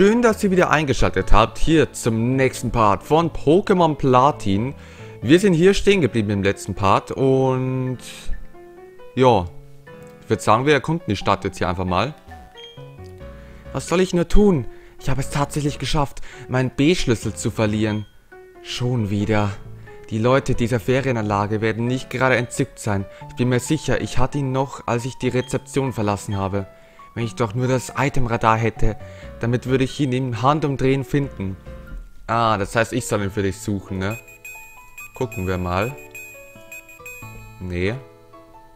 schön, dass ihr wieder eingeschaltet habt, hier zum nächsten Part von Pokémon Platin. Wir sind hier stehen geblieben im letzten Part und... Ja, ich würde sagen, wir erkunden die Stadt jetzt hier einfach mal. Was soll ich nur tun? Ich habe es tatsächlich geschafft, meinen B-Schlüssel zu verlieren. Schon wieder. Die Leute dieser Ferienanlage werden nicht gerade entzückt sein. Ich bin mir sicher, ich hatte ihn noch, als ich die Rezeption verlassen habe. Wenn ich doch nur das Itemradar hätte, damit würde ich ihn im Handumdrehen finden. Ah, das heißt, ich soll ihn für dich suchen, ne? Gucken wir mal. Nee.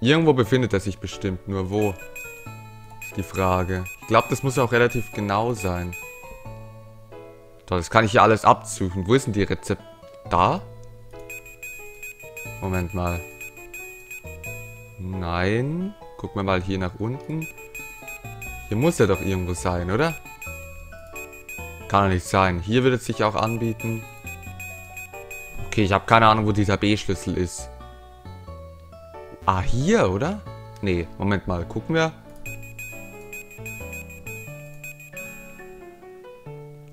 Irgendwo befindet er sich bestimmt, nur wo? Ist die Frage. Ich glaube, das muss auch relativ genau sein. Toll, das kann ich ja alles absuchen. Wo ist denn die Rezept? Da? Moment mal. Nein. Gucken wir mal hier nach unten. Hier muss er doch irgendwo sein, oder? Kann doch nicht sein. Hier würde es sich auch anbieten. Okay, ich habe keine Ahnung, wo dieser B-Schlüssel ist. Ah, hier, oder? Nee, Moment mal. Gucken wir.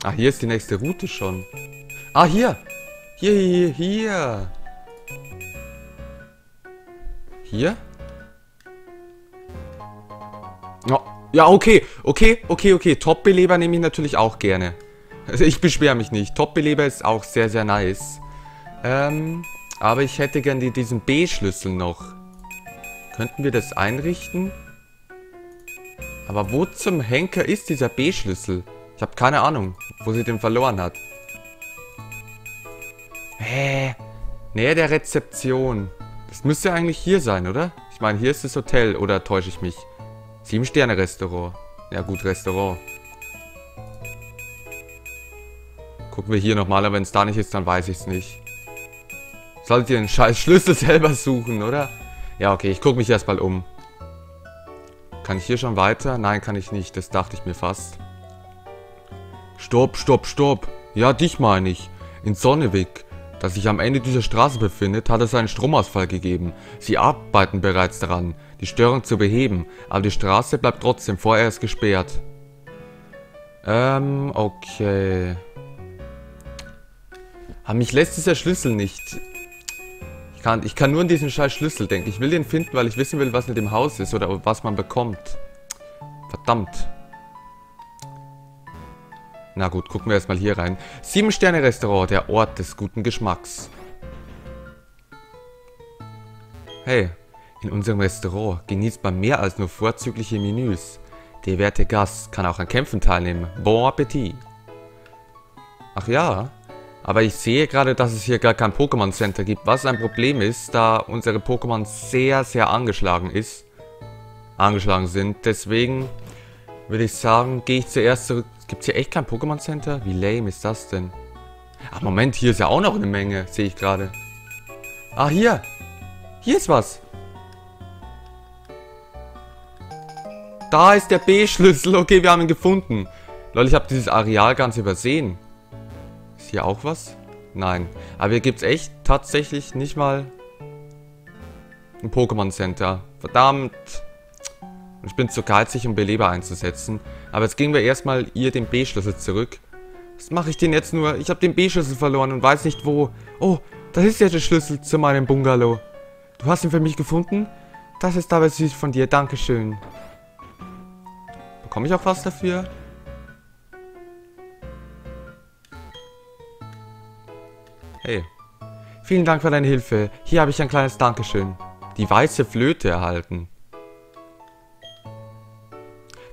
Ah, hier ist die nächste Route schon. Ah, hier. Hier, hier, hier. Hier? Ja, okay. Okay, okay, okay. Top-Beleber nehme ich natürlich auch gerne. Also ich beschwere mich nicht. Top-Beleber ist auch sehr, sehr nice. Ähm, aber ich hätte gern die, diesen B-Schlüssel noch. Könnten wir das einrichten? Aber wo zum Henker ist dieser B-Schlüssel? Ich habe keine Ahnung, wo sie den verloren hat. Hä? Nähe der Rezeption. Das müsste eigentlich hier sein, oder? Ich meine, hier ist das Hotel, oder täusche ich mich? Sieben Sterne Restaurant. Ja gut, Restaurant. Gucken wir hier nochmal, aber wenn es da nicht ist, dann weiß ich es nicht. Solltet ihr den scheiß Schlüssel selber suchen, oder? Ja, okay, ich gucke mich erstmal um. Kann ich hier schon weiter? Nein, kann ich nicht. Das dachte ich mir fast. Stopp, stopp, stopp. Ja, dich meine ich. In Sonnewig das sich am Ende dieser Straße befindet, hat es einen Stromausfall gegeben. Sie arbeiten bereits daran, die Störung zu beheben, aber die Straße bleibt trotzdem vorerst gesperrt. Ähm, okay. Aber mich lässt dieser Schlüssel nicht. Ich kann, ich kann nur an diesen scheiß Schlüssel denken. Ich will den finden, weil ich wissen will, was mit dem Haus ist oder was man bekommt. Verdammt. Na gut, gucken wir erstmal hier rein. Sieben Sterne Restaurant, der Ort des guten Geschmacks. Hey, in unserem Restaurant genießt man mehr als nur vorzügliche Menüs. Der werte Gast kann auch an Kämpfen teilnehmen. Bon Appetit. Ach ja, aber ich sehe gerade, dass es hier gar kein Pokémon Center gibt, was ein Problem ist, da unsere Pokémon sehr, sehr angeschlagen ist. Angeschlagen sind. Deswegen würde ich sagen, gehe ich zuerst zurück Gibt es hier echt kein Pokémon Center? Wie lame ist das denn? Ach, Moment, hier ist ja auch noch eine Menge, sehe ich gerade. Ah, hier. Hier ist was. Da ist der B-Schlüssel. Okay, wir haben ihn gefunden. Lol, ich habe dieses Areal ganz übersehen. Hier auch was? Nein. Aber hier gibt es echt tatsächlich nicht mal ein Pokémon Center. Verdammt. Ich bin zu geizig, um Beleber einzusetzen. Aber jetzt gehen wir erstmal ihr den B-Schlüssel zurück. Was mache ich denn jetzt nur? Ich habe den B-Schlüssel verloren und weiß nicht wo. Oh, das ist ja der Schlüssel zu meinem Bungalow. Du hast ihn für mich gefunden? Das ist aber süß von dir. Dankeschön. Bekomme ich auch was dafür? Hey. Vielen Dank für deine Hilfe. Hier habe ich ein kleines Dankeschön. Die weiße Flöte erhalten.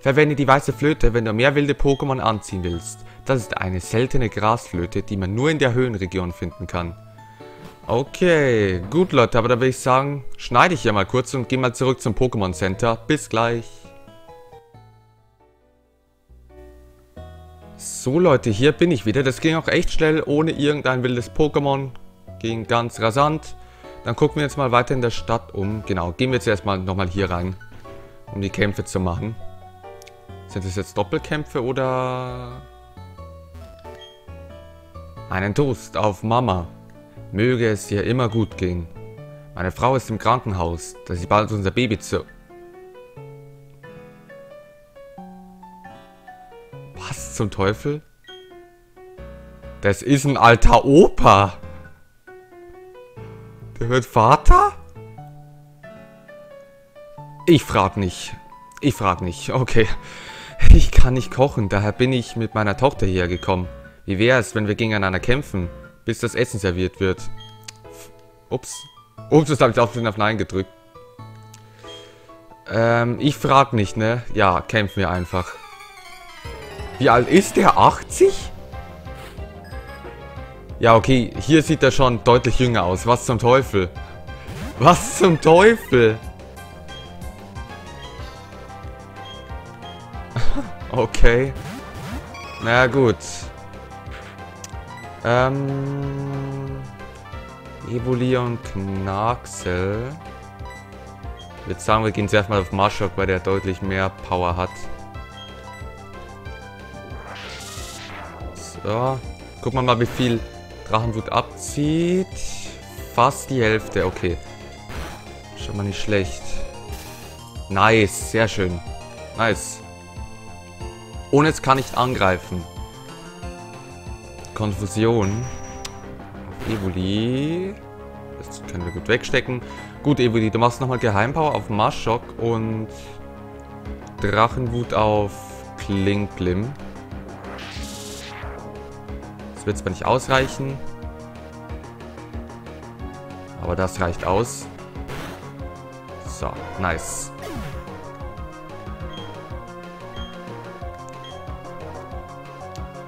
Verwende die weiße Flöte, wenn du mehr wilde Pokémon anziehen willst. Das ist eine seltene Grasflöte, die man nur in der Höhenregion finden kann. Okay, gut Leute, aber da würde ich sagen, schneide ich ja mal kurz und gehe mal zurück zum Pokémon Center. Bis gleich. So Leute, hier bin ich wieder. Das ging auch echt schnell, ohne irgendein wildes Pokémon. Ging ganz rasant. Dann gucken wir jetzt mal weiter in der Stadt um. Genau, gehen wir jetzt erstmal nochmal hier rein, um die Kämpfe zu machen. Sind es jetzt Doppelkämpfe oder... Einen Toast auf Mama. Möge es ihr immer gut gehen. Meine Frau ist im Krankenhaus, da sie bald unser Baby zu... zum Teufel? Das ist ein alter Opa. Der wird Vater? Ich frag nicht. Ich frag nicht. Okay. Ich kann nicht kochen, daher bin ich mit meiner Tochter hierher gekommen. Wie wäre es, wenn wir gegeneinander kämpfen, bis das Essen serviert wird? Ups. Ups, das habe ich auf den auf Nein gedrückt. Ähm, ich frag nicht, ne? Ja, kämpfen wir einfach. Wie alt ist der? 80? Ja, okay. Hier sieht er schon deutlich jünger aus. Was zum Teufel? Was zum Teufel? okay. Na gut. Ähm... Evoli und Knaxel. Ich würde sagen, wir gehen zuerst mal auf Marshok, weil der deutlich mehr Power hat. So. Gucken wir mal, wie viel Drachenwut abzieht. Fast die Hälfte, okay. Schon mal nicht schlecht. Nice, sehr schön. Nice. Und jetzt kann ich angreifen. Konfusion. Evoli. Das können wir gut wegstecken. Gut, Evoli, du machst nochmal Geheimpower auf Marschok und Drachenwut auf Klinkblim. Wird zwar nicht ausreichen. Aber das reicht aus. So, nice.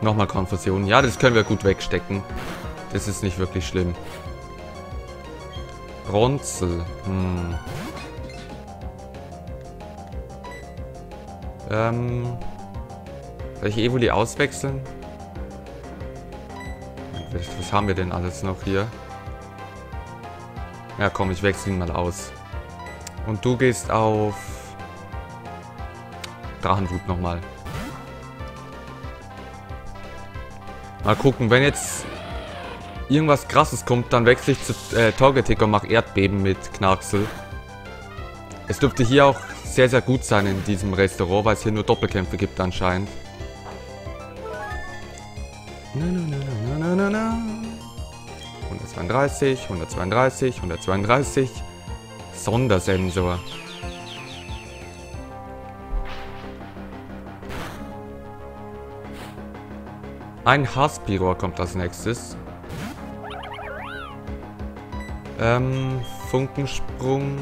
Nochmal Konfusion. Ja, das können wir gut wegstecken. Das ist nicht wirklich schlimm. Bronzel. Hm. Ähm. Soll ich Evoli auswechseln? Was haben wir denn alles noch hier? Ja, komm, ich wechsle ihn mal aus. Und du gehst auf Drachenwut nochmal. Mal gucken, wenn jetzt irgendwas krasses kommt, dann wechsle ich zu äh, Targetic und mache Erdbeben mit Knarksel. Es dürfte hier auch sehr, sehr gut sein in diesem Restaurant, weil es hier nur Doppelkämpfe gibt anscheinend. 132, 132, 132. Sondersensor. Ein Haspiror kommt als nächstes. Ähm, Funkensprung.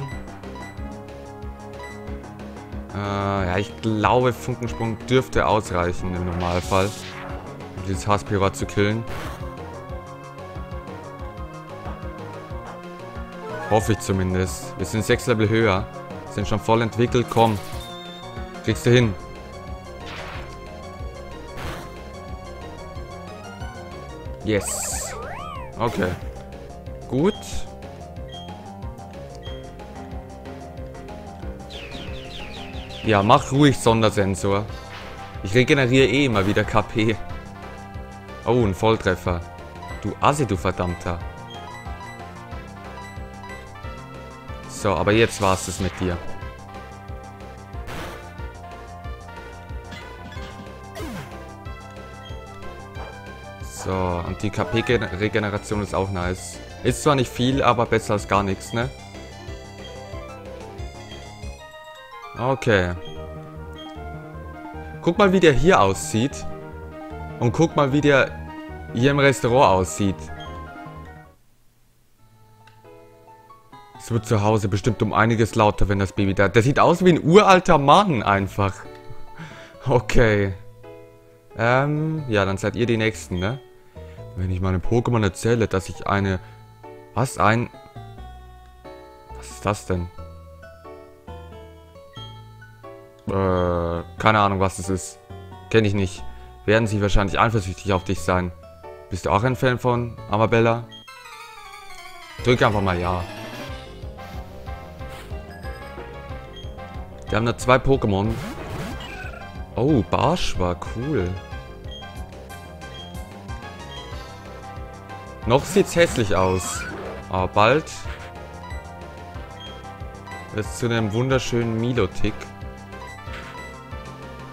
Äh, ja, ich glaube, Funkensprung dürfte ausreichen im Normalfall, um dieses Haspira zu killen. Hoffe ich zumindest. Wir sind sechs Level höher. Sind schon voll entwickelt. Komm. Kriegst du hin. Yes. Okay. Gut. Ja, mach ruhig Sondersensor. Ich regeneriere eh immer wieder KP. Oh, ein Volltreffer. Du Assi, du Verdammter. So, aber jetzt war es mit dir. So, und die KP-Regeneration ist auch nice. Ist zwar nicht viel, aber besser als gar nichts, ne? Okay. Guck mal, wie der hier aussieht. Und guck mal, wie der hier im Restaurant aussieht. Es wird zu Hause bestimmt um einiges lauter, wenn das Baby da... Der sieht aus wie ein uralter Mann einfach. Okay. Ähm, ja, dann seid ihr die Nächsten, ne? Wenn ich meinem Pokémon erzähle, dass ich eine... Was? Ein... Was ist das denn? Äh, keine Ahnung, was das ist. Kenne ich nicht. Werden sie wahrscheinlich eifersüchtig auf dich sein. Bist du auch ein Fan von Amabella? Drück einfach mal Ja. Die haben da zwei Pokémon. Oh, Barsch war cool. Noch sieht's hässlich aus. Aber bald ist zu einem wunderschönen Milo-Tick.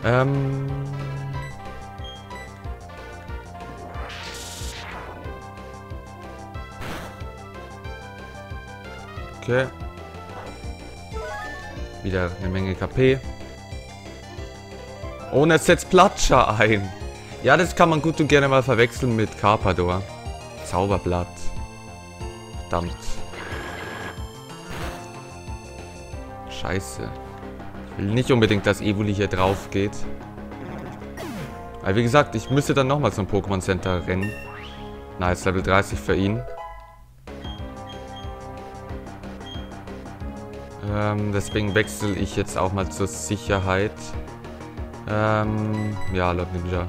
Ähm. Okay. Wieder eine Menge KP. Und er setzt Platscher ein. Ja, das kann man gut und gerne mal verwechseln mit Carpador. Zauberblatt. Verdammt. Scheiße. Ich will nicht unbedingt, dass Evoli hier drauf geht. Weil wie gesagt, ich müsste dann nochmal zum Pokémon Center rennen. Nice, Level 30 für ihn. Ähm, deswegen wechsle ich jetzt auch mal zur Sicherheit. Ähm, ja, Lord Ninja.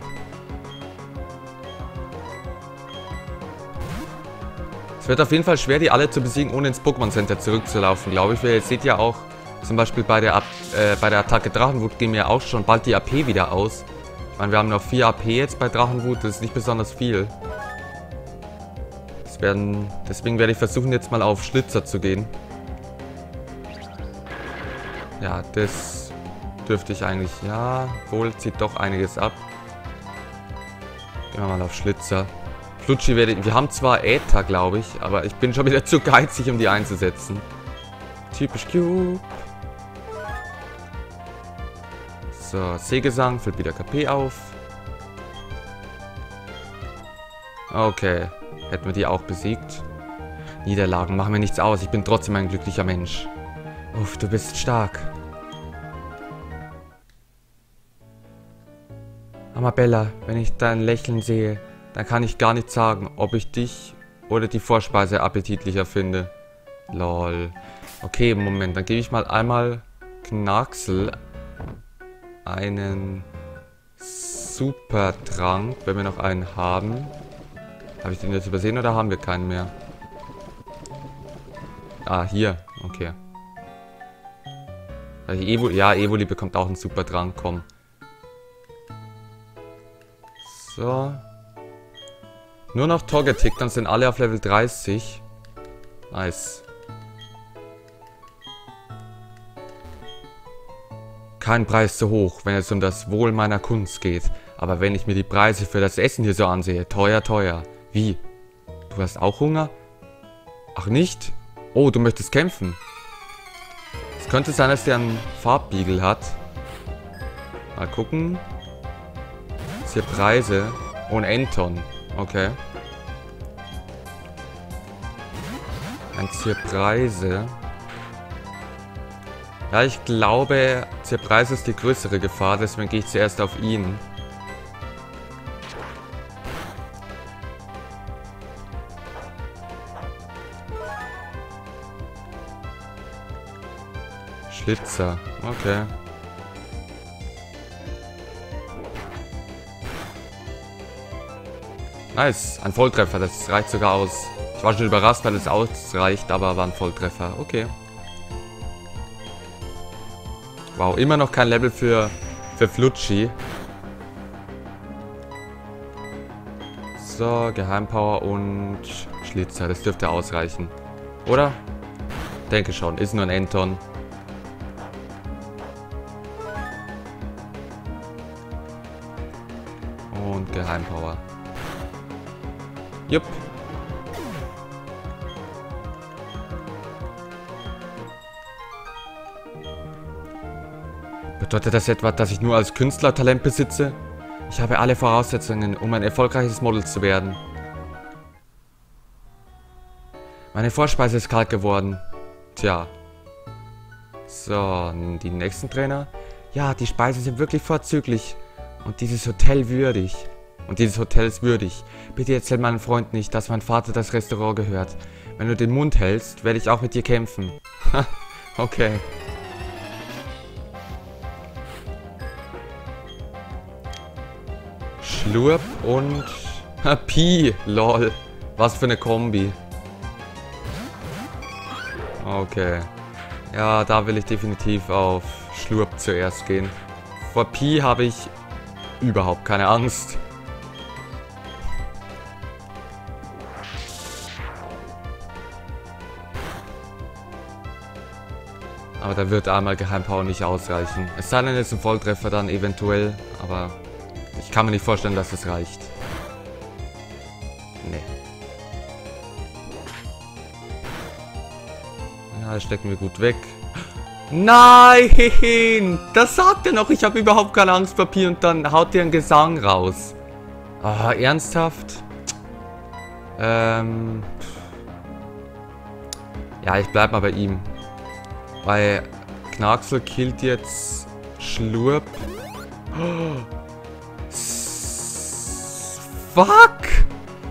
Es wird auf jeden Fall schwer, die alle zu besiegen, ohne ins Pokémon Center zurückzulaufen, glaube ich. Ihr seht ja auch, zum Beispiel bei der, äh, bei der Attacke Drachenwut gehen mir auch schon bald die AP wieder aus. Ich meine, wir haben noch 4 AP jetzt bei Drachenwut, das ist nicht besonders viel. Werden, deswegen werde ich versuchen, jetzt mal auf Schlitzer zu gehen. Ja, das dürfte ich eigentlich... Ja, wohl zieht doch einiges ab. Gehen wir mal auf Schlitzer. Flutschi werde ich... Wir haben zwar Äther, glaube ich, aber ich bin schon wieder zu geizig, um die einzusetzen. Typisch Cube. So, Seegesang füllt wieder KP auf. Okay. Hätten wir die auch besiegt. Niederlagen machen mir nichts aus. Ich bin trotzdem ein glücklicher Mensch. Uff, du bist stark. Amabella, wenn ich dein Lächeln sehe, dann kann ich gar nicht sagen, ob ich dich oder die Vorspeise appetitlicher finde. Lol. Okay, Moment, dann gebe ich mal einmal Knacksel einen Supertrank, wenn wir noch einen haben. Habe ich den jetzt übersehen oder haben wir keinen mehr? Ah, hier. Okay. Also Evo ja, Evoli bekommt auch einen Supertrank, komm. So. Nur noch Togetic, dann sind alle auf Level 30. Nice. Kein Preis zu hoch, wenn es um das Wohl meiner Kunst geht. Aber wenn ich mir die Preise für das Essen hier so ansehe, teuer, teuer. Wie? Du hast auch Hunger? Ach nicht? Oh, du möchtest kämpfen. Es könnte sein, dass der einen Farbbiegel hat. Mal gucken. Jetzt hier Preise. Oh, ein Enton. Okay. Ein Zierpreise. Ja, ich glaube, Zierpreise ist die größere Gefahr, deswegen gehe ich zuerst auf ihn. Schlitzer, okay. Nice, ein Volltreffer, das reicht sogar aus. Ich war schon überrascht, weil es ausreicht, aber war ein Volltreffer. Okay. Wow, immer noch kein Level für, für Flutschi. So, Geheimpower und Schlitzer. Das dürfte ausreichen. Oder? Denke schon. Ist nur ein Enton. Und Geheimpower. Jupp. Bedeutet das etwa, dass ich nur als Künstler Talent besitze? Ich habe alle Voraussetzungen, um ein erfolgreiches Model zu werden. Meine Vorspeise ist kalt geworden. Tja. So, die nächsten Trainer. Ja, die Speisen sind wirklich vorzüglich. Und dieses Hotel würdig. Und dieses Hotel ist würdig. Bitte erzähl meinem Freund nicht, dass mein Vater das Restaurant gehört. Wenn du den Mund hältst, werde ich auch mit dir kämpfen. okay. Schlurp und Pi. Lol. Was für eine Kombi. Okay. Ja, da will ich definitiv auf Schlurp zuerst gehen. Vor Pi habe ich überhaupt keine Angst. Aber da wird einmal Geheimpower nicht ausreichen. Es sei denn, es ist ein Volltreffer dann eventuell, aber ich kann mir nicht vorstellen, dass es reicht. Nee. Ja, das stecken wir gut weg. Nein! Das sagt er noch. Ich habe überhaupt keine Angstpapier und dann haut er einen Gesang raus. Ah, ernsthaft? Ähm... Ja, ich bleib mal bei ihm. Weil Knaxel killt jetzt Schlurp. Oh. Fuck!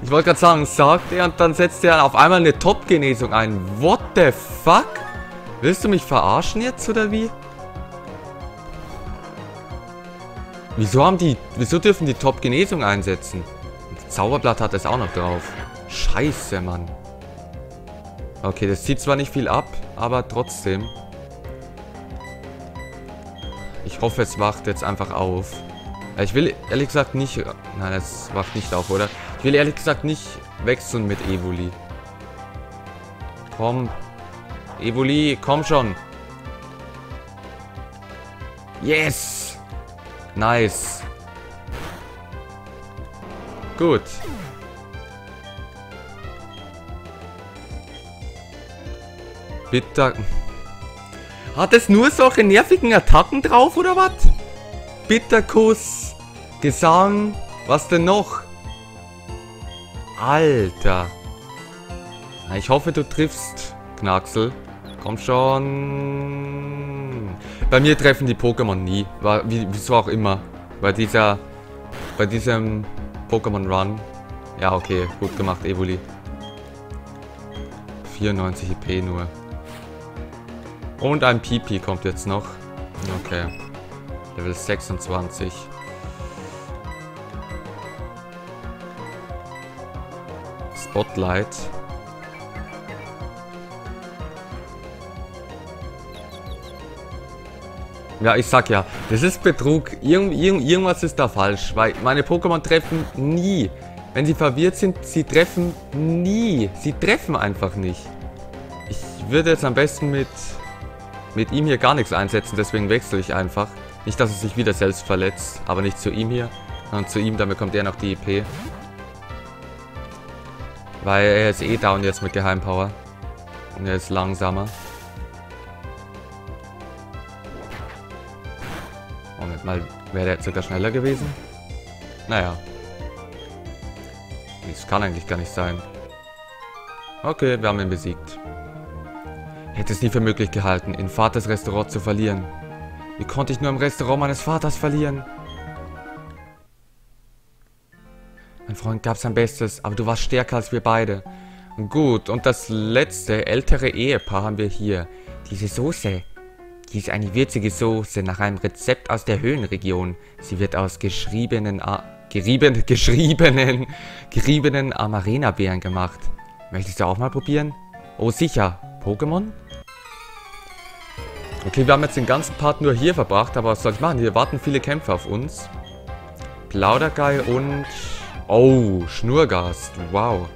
Ich wollte gerade sagen, sagt er und dann setzt er auf einmal eine Top-Genesung ein. What the fuck? Willst du mich verarschen jetzt oder wie? Wieso haben die... Wieso dürfen die Top-Genesung einsetzen? Zauberblatt hat es auch noch drauf. Scheiße, Mann. Okay, das zieht zwar nicht viel ab, aber trotzdem. Hoffe, es wacht jetzt einfach auf. Ich will ehrlich gesagt nicht... Nein, es wacht nicht auf, oder? Ich will ehrlich gesagt nicht wechseln mit Evoli. Komm. Evoli, komm schon. Yes! Nice. Gut. Bitter. Hat es nur solche nervigen Attacken drauf, oder was? Bitterkuss, Gesang, was denn noch? Alter. Ich hoffe, du triffst, Knaxel. Komm schon. Bei mir treffen die Pokémon nie. Wie, wieso auch immer. Bei dieser... Bei diesem Pokémon Run. Ja, okay. Gut gemacht, Evoli. 94 IP nur. Und ein Pipi kommt jetzt noch. Okay. Level 26. Spotlight. Ja, ich sag ja, das ist Betrug. Irgend, irgend, irgendwas ist da falsch, weil meine Pokémon treffen nie. Wenn sie verwirrt sind, sie treffen nie. Sie treffen einfach nicht. Ich würde jetzt am besten mit mit ihm hier gar nichts einsetzen, deswegen wechsle ich einfach. Nicht, dass er sich wieder selbst verletzt, aber nicht zu ihm hier, sondern zu ihm, damit bekommt er noch die EP. Weil er ist eh down jetzt mit Geheimpower. Und er ist langsamer. Moment mal, wäre der jetzt sogar schneller gewesen? Naja. Das kann eigentlich gar nicht sein. Okay, wir haben ihn besiegt. Hätte es nie für möglich gehalten, in Vaters Restaurant zu verlieren. Wie konnte ich nur im Restaurant meines Vaters verlieren? Mein Freund gab sein Bestes, aber du warst stärker als wir beide. Gut, und das letzte, ältere Ehepaar haben wir hier. Diese Soße. Die ist eine würzige Soße nach einem Rezept aus der Höhenregion. Sie wird aus geschriebenen, A gerieben, geschriebenen, geriebenen Amarena-Beeren gemacht. Möchtest du auch mal probieren? Oh, sicher. Pokémon? Okay, wir haben jetzt den ganzen Part nur hier verbracht, aber was soll ich machen? Hier warten viele Kämpfe auf uns. Plaudergeil und... Oh, Schnurgast. Wow.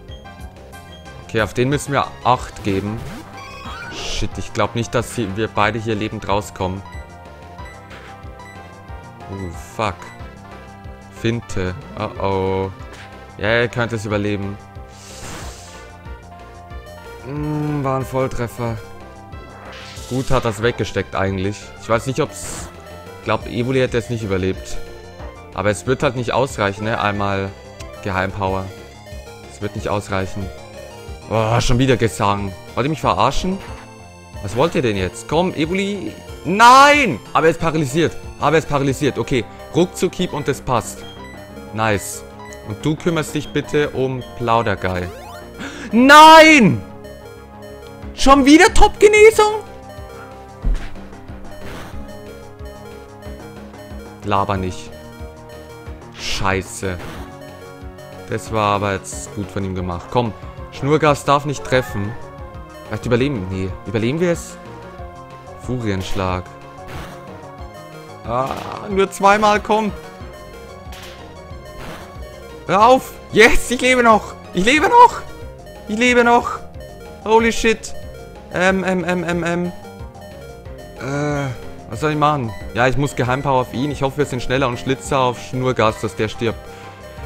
Okay, auf den müssen wir 8 geben. Shit, ich glaube nicht, dass wir beide hier lebend rauskommen. Oh, fuck. Finte. Oh, oh. Ja, er könnte es überleben. Mm, war ein Volltreffer. Gut hat das weggesteckt eigentlich. Ich weiß nicht, ob es... Ich glaube, Evoli hätte es nicht überlebt. Aber es wird halt nicht ausreichen, ne? Einmal Geheimpower. Es wird nicht ausreichen. Oh, schon wieder Gesang. Wollt ihr mich verarschen? Was wollt ihr denn jetzt? Komm, Evoli. Nein! Aber er ist paralysiert. Aber er ist paralysiert. Okay, Ruckzuck Hieb und es passt. Nice. Und du kümmerst dich bitte um Plaudergeil. Nein! Schon wieder Top-Genesung? Laber nicht. Scheiße. Das war aber jetzt gut von ihm gemacht. Komm, Schnurgas darf nicht treffen. Vielleicht überleben. Nee, überleben wir es? Furienschlag. Ah, nur zweimal, komm. Hör auf. Yes, ich lebe noch. Ich lebe noch. Ich lebe noch. Holy shit. Ähm, ähm, ähm, ähm, ähm. Äh... Was soll ich machen? Ja, ich muss Geheimpower auf ihn. Ich hoffe, wir sind schneller und Schlitzer auf Schnurgas, dass der stirbt.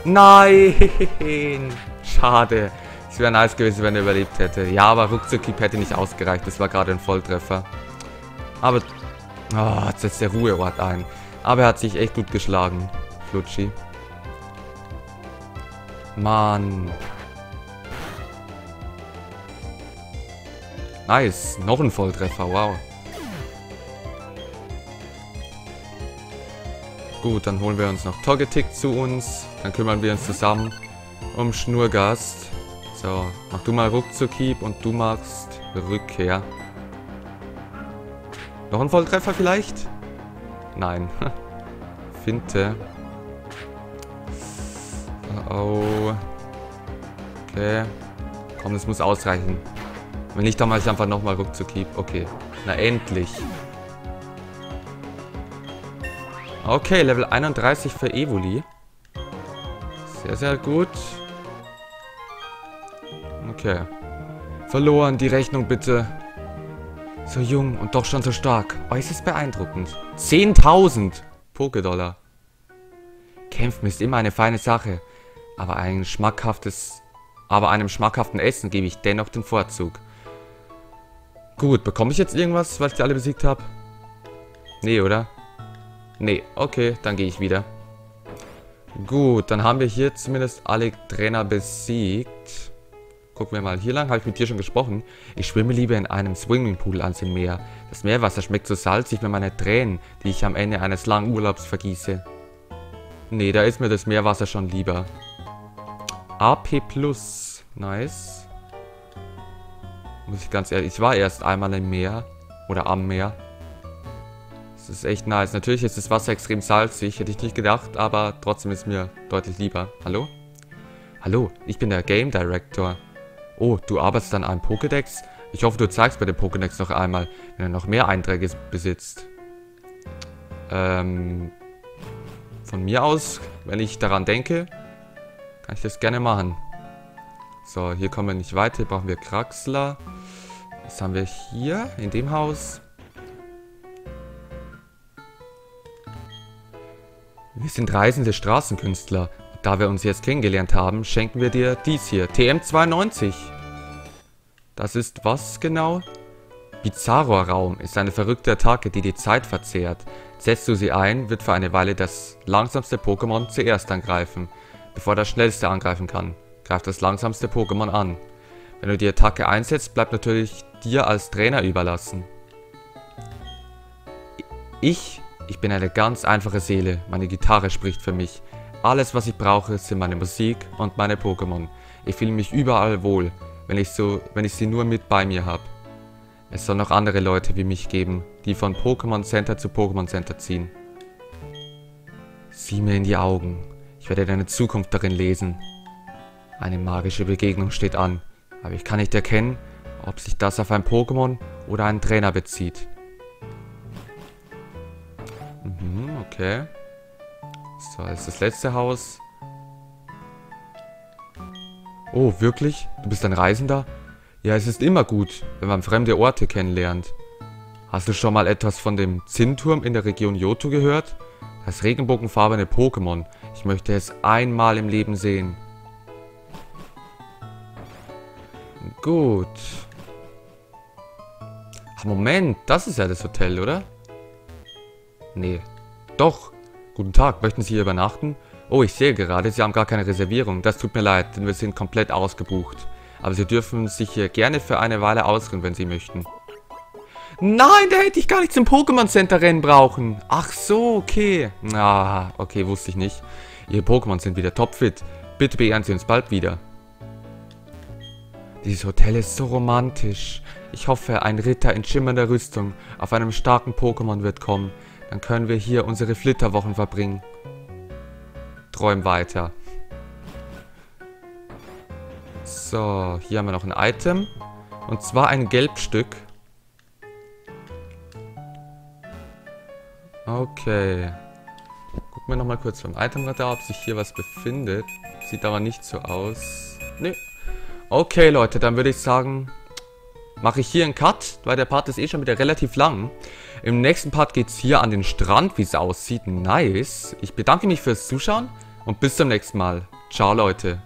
Nein! Schade. Es wäre nice gewesen, wenn er überlebt hätte. Ja, aber Ruckzuck-Keep hätte nicht ausgereicht. Das war gerade ein Volltreffer. Aber... Oh, jetzt setzt der Ruheort ein. Aber er hat sich echt gut geschlagen. Flutschi. Mann. Nice. Noch ein Volltreffer. Wow. Gut, dann holen wir uns noch Togetic zu uns. Dann kümmern wir uns zusammen um Schnurgast. So, mach du mal Ruckzuck-Hieb und du machst Rückkehr. Noch ein Volltreffer vielleicht? Nein. Finte. Oh. Okay. Komm, das muss ausreichen. Wenn nicht, dann mache einfach nochmal Ruckzuck-Hieb. Okay. Na, endlich. Okay, Level 31 für Evoli. Sehr, sehr gut. Okay. Verloren, die Rechnung bitte. So jung und doch schon so stark. Äußerst beeindruckend. 10.000 Pokédollar. Kämpfen ist immer eine feine Sache. Aber ein schmackhaftes... Aber einem schmackhaften Essen gebe ich dennoch den Vorzug. Gut, bekomme ich jetzt irgendwas, weil ich die alle besiegt habe? Nee, oder? Nee, okay, dann gehe ich wieder. Gut, dann haben wir hier zumindest alle Trainer besiegt. Gucken wir mal hier lang. Habe ich mit dir schon gesprochen? Ich schwimme lieber in einem Swimmingpool als im Meer. Das Meerwasser schmeckt so salzig wie meine Tränen, die ich am Ende eines langen Urlaubs vergieße. Nee, da ist mir das Meerwasser schon lieber. AP Plus. Nice. Muss ich ganz ehrlich... Ich war erst einmal im Meer. Oder am Meer. Das ist echt nice. Natürlich ist das Wasser extrem salzig. Hätte ich nicht gedacht, aber trotzdem ist mir deutlich lieber. Hallo? Hallo, ich bin der Game Director. Oh, du arbeitest an einem Pokédex? Ich hoffe, du zeigst bei dem Pokédex noch einmal, wenn er noch mehr Einträge besitzt. Ähm, von mir aus, wenn ich daran denke, kann ich das gerne machen. So, hier kommen wir nicht weiter. Hier brauchen wir Kraxler. Was haben wir hier in dem Haus? Wir sind reisende Straßenkünstler. Da wir uns jetzt kennengelernt haben, schenken wir dir dies hier. TM92. Das ist was genau? Bizarro-Raum ist eine verrückte Attacke, die die Zeit verzehrt. Setzt du sie ein, wird für eine Weile das langsamste Pokémon zuerst angreifen. Bevor das schnellste angreifen kann, greift das langsamste Pokémon an. Wenn du die Attacke einsetzt, bleibt natürlich dir als Trainer überlassen. Ich, ich bin eine ganz einfache Seele. Meine Gitarre spricht für mich. Alles, was ich brauche, sind meine Musik und meine Pokémon. Ich fühle mich überall wohl, wenn ich, so, wenn ich sie nur mit bei mir habe. Es soll noch andere Leute wie mich geben, die von Pokémon Center zu Pokémon Center ziehen. Sieh mir in die Augen. Ich werde deine Zukunft darin lesen. Eine magische Begegnung steht an, aber ich kann nicht erkennen, ob sich das auf ein Pokémon oder einen Trainer bezieht. Mhm, okay. So, das ist das letzte Haus. Oh, wirklich? Du bist ein Reisender? Ja, es ist immer gut, wenn man fremde Orte kennenlernt. Hast du schon mal etwas von dem Zinnturm in der Region Johto gehört? Das regenbogenfarbene Pokémon. Ich möchte es einmal im Leben sehen. Gut. Ach, Moment, das ist ja das Hotel, oder? Nee. Doch, Guten Tag, möchten Sie hier übernachten? Oh, ich sehe gerade, Sie haben gar keine Reservierung. Das tut mir leid, denn wir sind komplett ausgebucht. Aber Sie dürfen sich hier gerne für eine Weile ausruhen, wenn Sie möchten. Nein, da hätte ich gar nicht zum Pokémon Center Rennen brauchen. Ach so, okay. Ah, okay, wusste ich nicht. Ihre Pokémon sind wieder topfit. Bitte beehren Sie uns bald wieder. Dieses Hotel ist so romantisch. Ich hoffe, ein Ritter in schimmernder Rüstung auf einem starken Pokémon wird kommen. Dann können wir hier unsere Flitterwochen verbringen. Träum weiter. So, hier haben wir noch ein Item. Und zwar ein Gelbstück. Okay. Gucken wir nochmal kurz beim Itemradar, ob sich hier was befindet. Sieht aber nicht so aus. Nee. Okay, Leute, dann würde ich sagen, mache ich hier einen Cut, weil der Part ist eh schon wieder relativ lang. Im nächsten Part geht es hier an den Strand, wie es aussieht. Nice. Ich bedanke mich fürs Zuschauen und bis zum nächsten Mal. Ciao, Leute.